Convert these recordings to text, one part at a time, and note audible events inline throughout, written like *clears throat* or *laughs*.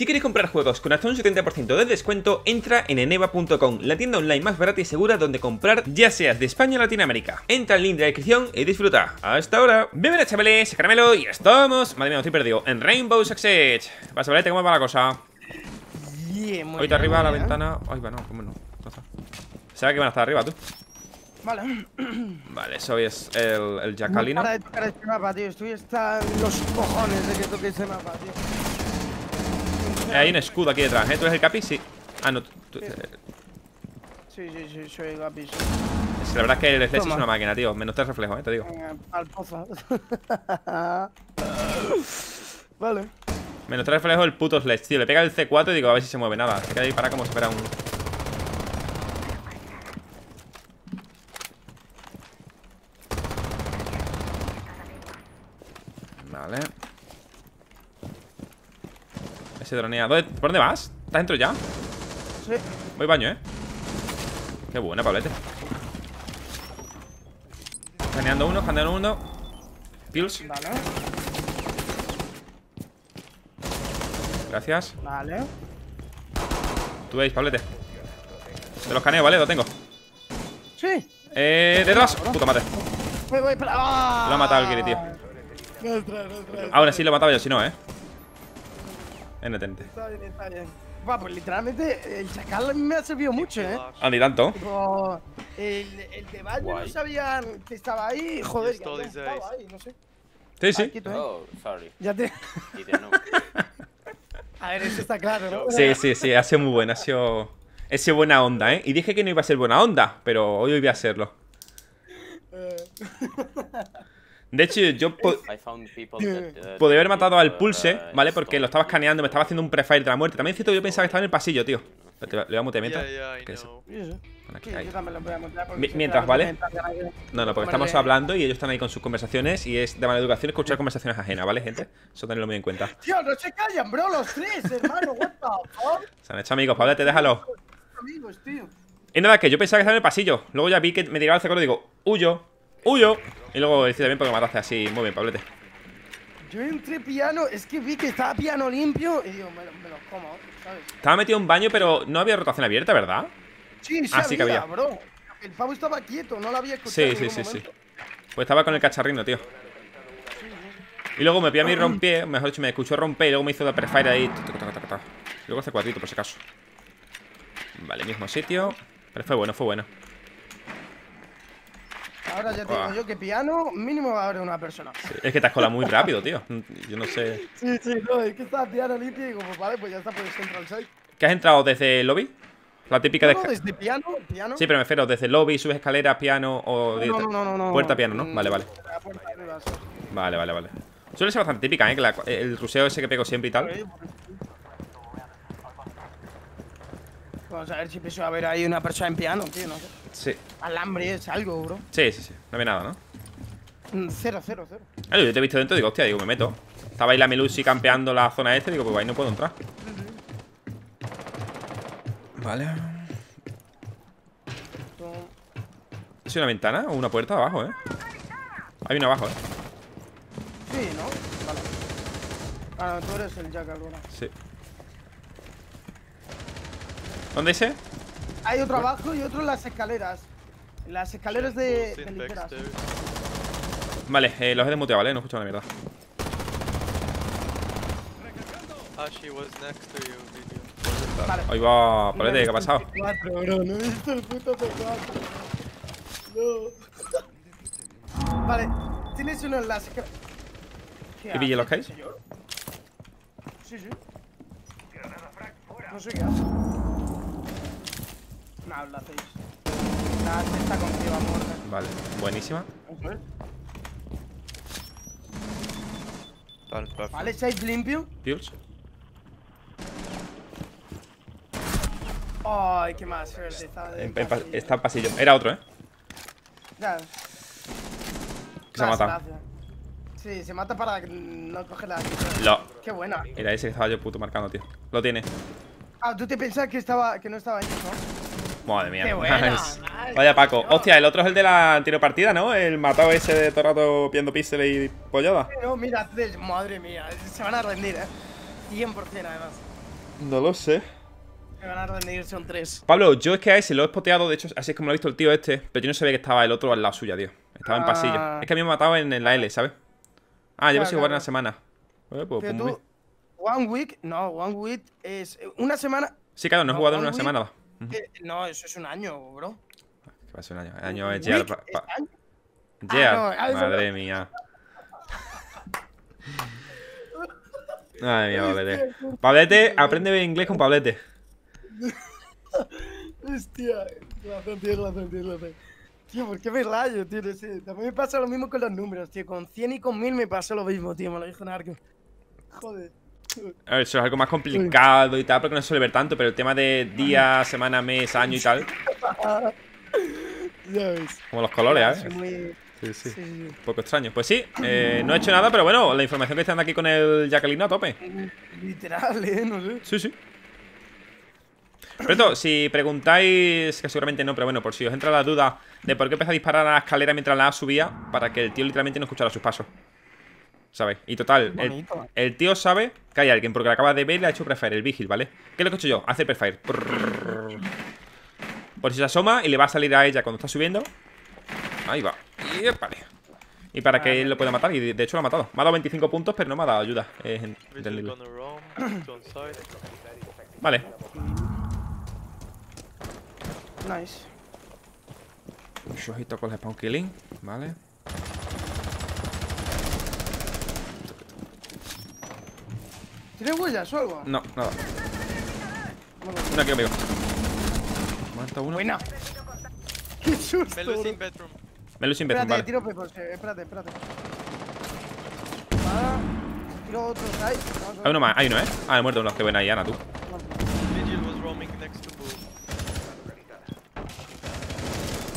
Si quieres comprar juegos con hasta un 70% de descuento, entra en eneva.com, la tienda online más barata y segura donde comprar, ya seas de España o Latinoamérica. Entra al link de la descripción y disfruta. Hasta ahora. Bienvenidos chavales, caramelo y estamos. Madre mía, estoy perdido. En Rainbow Six Siege. Vas a ver, ¿cómo va la cosa? Yeah, muy Ahorita arriba a la ventana. Ay, bueno, cómo no. No está. ¿Sabes que van a estar arriba tú? Vale. Vale, soy es el, el Jackalino. No para de tocar este mapa, tío. Estoy hasta los cojones de que toque ese mapa, tío. Eh, hay un escudo aquí detrás, ¿eh? ¿Tú eres el capi? Sí. Ah, no. tú- Sí. eh, Sí, sí, sí, soy Gapi. sí. la verdad es que el Reflex es una máquina, tío. Menos tres reflejos, ¿eh? Te digo. Venga, al pozo. *laughs* vale. Menos tres reflejos el puto Sledge, tío. Le pega el C4 y digo, a ver si se mueve nada. Se queda ahí para como si fuera un. Vale. Ese dronea. ¿Dónde- ¿Por dónde vas? ¿Estás dentro ya? Sí. Voy baño, ¿eh? Qué buena, Pablete. Escaneando uno, escaneando uno. Pills, Vale. gracias. Vale. Tú veis, Pablete. Te lo escaneo, ¿vale? Lo tengo. Sí. Eh, detrás. Puta madre. Voy, voy, para. Lo ha matado el Kiri, tío. Ahora sí lo he matado yo, si no, ¿eh? N30. Está bien, está bien. Va, pues literalmente el chacal me ha servido mucho, ¿eh? Ah, ni tanto. Tipo, el, el de Valle no sabían que estaba ahí, joder, ya days. ahí, no sé. Sí, Ah, sí. ¿eh? Oh, sorry. Ya te... *laughs* A ver, eso está claro, ¿no? Sí, sí, sí. Ha sido muy buena. Ha sido. Ha sido buena onda, ¿eh? Y dije que no iba a ser buena onda, pero hoy iba a serlo. *laughs* De hecho, yo po- uh, podría haber matado al uh, Pulse, ¿vale? Porque lo estaba escaneando, me estaba haciendo un prefire de la muerte. También es cierto, yo pensaba que estaba en el pasillo, tío. Te- Le voy a mutear mientras. Que mientras, ¿vale? No, no, porque estamos hablando y ellos están ahí con sus conversaciones y es de mala educación escuchar conversaciones ajenas, ¿vale, gente? Eso tenedlo muy en cuenta. Tío, no se callan, bro, los tres, hermano, what the fuck? *laughs* Se han hecho amigos, Pablete, déjalo. Amigos, tío. Y nada, que yo pensaba que estaba en el pasillo. Luego ya vi que me tiraba el cerebro y digo, huyo, huyo. Y luego decía bien porque me mataste así. Muy bien, Pablete. Yo entré piano, es que vi que estaba piano limpio y digo, me lo, me lo como, ¿sabes? Estaba metido en baño, pero no había rotación abierta, ¿verdad? Sí, sí, Ah, sí que había, había. bro. El pavo estaba quieto, no lo había escuchado. Sí, sí, sí, sí. Pues estaba con el cacharrino, tío. Y luego me pilló a mí rompié, mejor dicho, me escuchó romper y luego me hizo de prefire ahí. Luego hace cuadrito, por si acaso. Vale, mismo sitio. Pero fue bueno, fue bueno. Ahora ya te digo yo que piano mínimo va a haber una persona. Es que te has colado muy rápido, tío. Yo no sé. Sí, sí, no, es que estaba piano limpio y digo, pues vale, pues ya está, pues central side. ¿Qué has entrado desde el lobby? La típica de. No, desde piano, piano. Sí, pero me refiero desde el lobby, subes escaleras, piano o. no, no, no, no, no. Puerta, piano, ¿no? Vale, vale. Vale, vale, vale. Suele ser bastante típica, ¿eh? Que la- el ruseo ese que pego siempre y tal. Vamos a ver si empiezo a ver ahí una persona en piano, tío, no sé. Sí. Alambre es algo, bro. Sí, sí, sí. No había nada, ¿no? Mm, Cero, cero, cero. Ah, yo te he visto dentro y digo, hostia, digo, me meto. Estaba ahí la Melusi campeando la zona este, digo, pues ahí no puedo entrar. Vale. ¿Es una ventana o una puerta abajo, eh? Hay una abajo, eh. Sí, ¿no? Vale. Ah, tú eres el Jack alguna. Sí. ¿Dónde ese? Hay otro abajo y otro en las escaleras. En las escaleras de, de literas. Vale, eh, los he desmuteado, ¿vale? No escucho una mierda. Ah, she was next to you, video. Vale. Ahí va, Palete, ¿qué ha pasado? Cuatro, bro, no he visto el puto C4. No. Vale, tienes uno en las escaleras. ¿Y pillé los que hay? Sí, sí. No sé qué hace. Hacéis. La está contigo a muerte. Vale, buenísima. Vale, ¿seis limpio? Pills. Ay, qué más suerte. Pa- pasillo. Está en pasillo. Era otro, ¿eh? Ya. Que se matado. gracia. Sí, se mata para no coger la. Lo. Qué buena. Era ese que estaba yo puto marcando, tío. Lo tiene. Ah, tú te pensabas que estaba que no estaba ahí, ¿no? Madre mía. Qué buena, Nice. nice, Vaya Paco. Hostia, el otro es el de la anterior partida, ¿no? El matado ese de todo el rato pidiendo píxeles y pollada. No, mira, madre mía, se van a rendir, eh. 100% además. No lo sé. Me van a rendir, son tres. Pablo, yo es que a ese lo he spoteado, de hecho, así es como lo ha visto el tío este, pero yo no sabía que estaba el otro al lado suya, tío. Estaba en Ah. pasillo. Es que a mí me ha matado en, en la L, ¿sabes? Ah, llevo Claro, sin jugar claro. una semana. Eh, pues, Pero tú, One Week, no, One Week es una semana. Sí, claro, no he jugado en una Week- semana. Eh, no, eso es un año, bro. ¿Qué pasa? Un año. El año es Gear. Gear. no, ah, Madre mía. *laughs* Madre mía, Pablete. Pablete, aprende inglés con Pablete. *laughs* Hostia, razón, tienes razón, razón. Tío, ¿por qué me rayo, tío? Sé. También me pasa lo mismo con los números, tío. Con 100 y con 1000 me pasa lo mismo, tío. Me lo dijo Narco. Joder. A ver, eso es algo más complicado y tal, porque no se suele ver tanto, pero el tema de día, semana, mes, año y tal, Ya ves. como los colores, ¿eh? muy- Sí, sí. Un poco extraño. Pues sí, eh, no he hecho nada, pero bueno, la información que están aquí con el Jacqueline a tope. Literal, eh, no sé. Sí, sí. Por cierto, si preguntáis, que seguramente no, pero bueno, por si os entra la duda de por qué empecé a disparar a la escalera mientras la subía, para que el tío literalmente no escuchara sus pasos. ¿Sabes? Y total, el, el tío sabe que hay alguien, porque lo acaba de ver y le ha hecho prefire, el vigil, ¿vale? ¿Qué es lo que he hecho yo? Hace prefire. Por si se asoma y le va a salir a ella cuando está subiendo. Ahí va. Y vale. Y para que él lo pueda matar, y de hecho lo ha matado. Me ha dado 25 puntos, pero no me ha dado ayuda. Side. Vale. Nice. Mucho ojito con el spawn killing, vale. ¿Tienes huellas o algo? No, nada. Una aquí, amigo. Mata uno. Buena. *laughs* Qué susto. Melus bro. in bedroom. Me lo sin Betson, Espérate, vale. tiro pepos. eh, Espérate, espérate. Va. Tiro otro ahí. Hay uno más, hay uno, ¿eh? Ah, he muerto uno. Qué buena ahí, Ana, tú. Vigil was roaming next to Boo.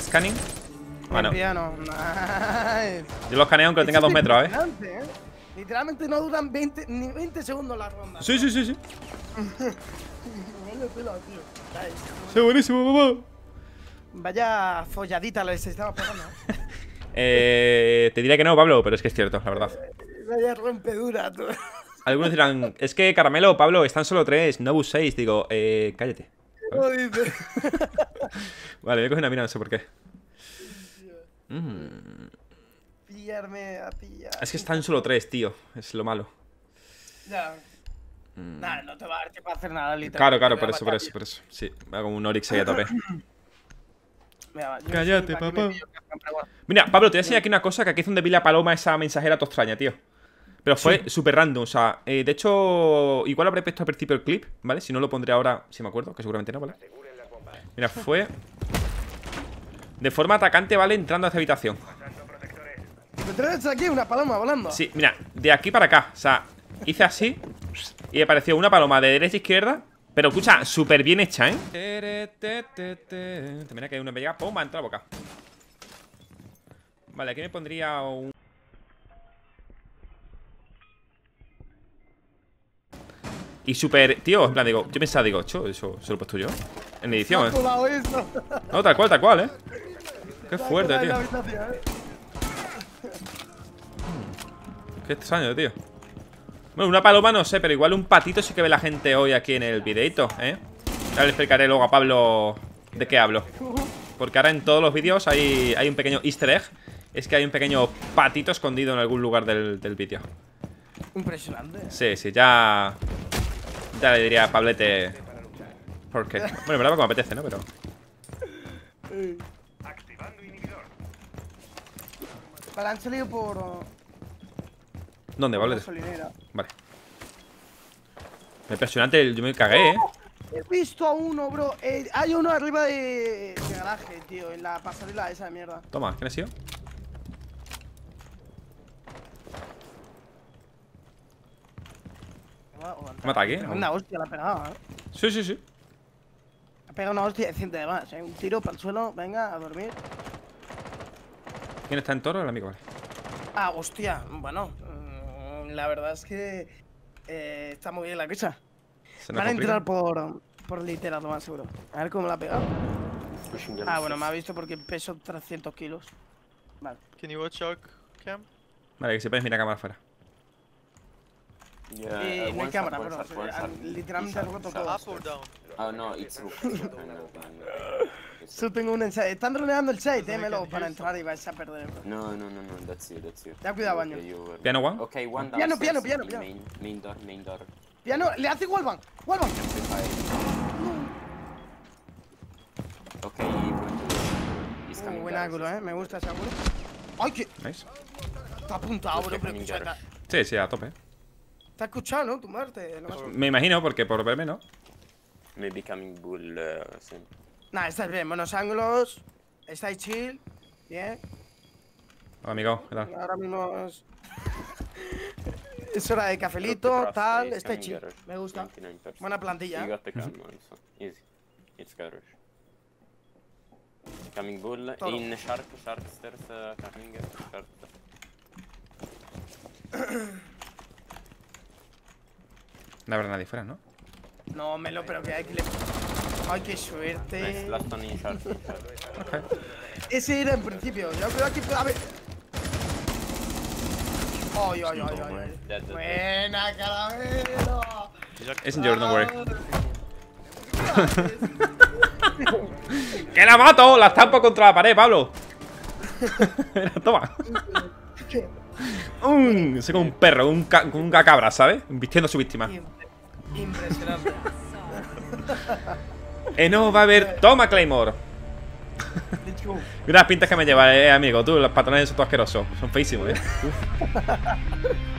Scanning. Ah, no. *laughs* Yo lo escaneo aunque lo tenga dos metros, ¿eh? Literalmente no duran 20, ni 20 segundos las rondas. Sí, sí, sí, sí. Tela, *laughs* tío. Sí, buenísimo, papá. Vaya folladita les estaba pegando. *laughs* ¿eh? Te diría que no, Pablo, pero es que es cierto, la verdad. *laughs* Vaya rompedura, tú. Algunos dirán, es que Caramelo, Pablo, están solo tres, no bus seis. Digo, eh, cállate. ¿Cómo dices? Vale, me coge una mira, no sé por qué. Mm, Pillarme a pillar. es que están solo tres, tío. Es lo malo. Ya. Mm. Nah, no te va a dar tiempo a hacer nada, literal. Claro, claro, por eso, por eso, por eso. Sí, me hago un Oryx ahí a tope. *clears throat* Mira, Cállate, papá. Mira, Pablo, te voy a enseñar aquí una cosa que aquí es donde vi la paloma esa mensajera toda extraña, tío. Pero fue súper random, o sea, eh, de hecho, igual habré puesto al principio el clip, ¿vale? Si no lo pondré ahora, si me acuerdo, que seguramente no, ¿vale? Mira, fue de forma atacante, ¿vale? Entrando a esta habitación. ¿Me traes aquí una paloma volando? Sí, mira, de aquí para acá, o sea, hice así y me apareció una paloma de derecha a izquierda, pero escucha, súper bien hecha, ¿eh? Mira que hay una me llega, pum, va a entrar a la boca. Vale, aquí me pondría un... Y súper, tío, en plan, digo, yo pensaba, digo, cho, eso se lo he puesto yo. En edición, ¿eh? No, tal cual, tal cual, ¿eh? *laughs* Qué fuerte, tío. Qué extraño, tío. Bueno, una paloma no sé, pero igual un patito sí que ve la gente hoy aquí en el videito, ¿eh? Ya le explicaré luego a Pablo de qué hablo. Porque ahora en todos los vídeos hay, hay un pequeño easter egg. Es que hay un pequeño patito escondido en algún lugar del, del vídeo. Impresionante. Sí, sí, ya... Ya le diría a Pablete... ¿Por qué? Bueno, en verdad me apetece, ¿no? Pero... Vale, han salido por. ¿Dónde, gasolinera. Vale. Impresionante, yo me cagué, ¿eh? He visto a uno, bro. Eh, hay uno arriba de, de garaje, tío. En la pasarela esa de mierda. Toma, ¿quién ha sido? Mata aquí. Tremenda hostia la ha pegado, eh. Sí, sí, sí. Ha pegado una hostia decente además, eh. Un tiro para el suelo, venga, a dormir. ¿Quién está en toro? El amigo, vale. Ah, hostia. Bueno, la verdad es que eh, está muy bien la cosa. Van a entrar por, por litera, lo más seguro. A ver cómo la ha pegado. Ah, bueno, me ha visto porque peso 300 kilos. Vale. Can you watch out, Cam? Vale, que se puedes mirar a cámara afuera. Yeah, Y uh, no hay cámara, pero eh, literalmente ha roto todo. Up or down? Oh no, it's roof. *laughs* uh, uh, tengo un ensayo. Están rodeando el site, Pues eh, Melo, para entrar y vais a perder. No, no, no, no, that's you, that's you. Ten cuidado, baño. were- Piano one. Okay, one Piano, downstairs piano, piano, the piano. Main, main door, main door. Piano, le hace wallbang. Wallbang. Went to He's Uh, coming buen down, ángulo, eh. Me gusta ese ángulo. Ay, que Nice. está apuntado, bro. Pero escucha, Sí, sí, a tope. te ha escuchado, ¿no? Tu muerte. Me imagino, porque por verme, ¿no? Maybe coming bull uh, soon. Nah, estáis bien. Buenos ángulos. Estáis chill. Bien. Hola, amigo, ¿qué tal? Ahora mismo es... es hora de cafelito, tal. Estáis chill. Me gusta. 99%. Buena plantilla. Garage. Coming bull Todo. in shark, shark stairs, uh, coming shark. No habrá nadie fuera, ¿no? No, Melo, pero que hay que le... Ay, qué Nice, suerte. last. *laughs* Ese era en principio. Yo creo que puede haber... Ay, ay, ay, ay, Buena, caramelo. Es en Jordan, don't worry. *laughs* ¡Que la mato! ¡La estampo contra la pared, Pablo! *laughs* Mira, Toma. Mm, soy como un perro, un, ca un cabra, ¿sabes? Vistiendo a su víctima. Im- Impresionante. Eh, no, va a haber. ¡Toma, Claymore! *laughs* Mira las pintas que me lleva, eh, amigo. Tú, los patrones son todos asquerosos. Son feísimos, eh. Uf.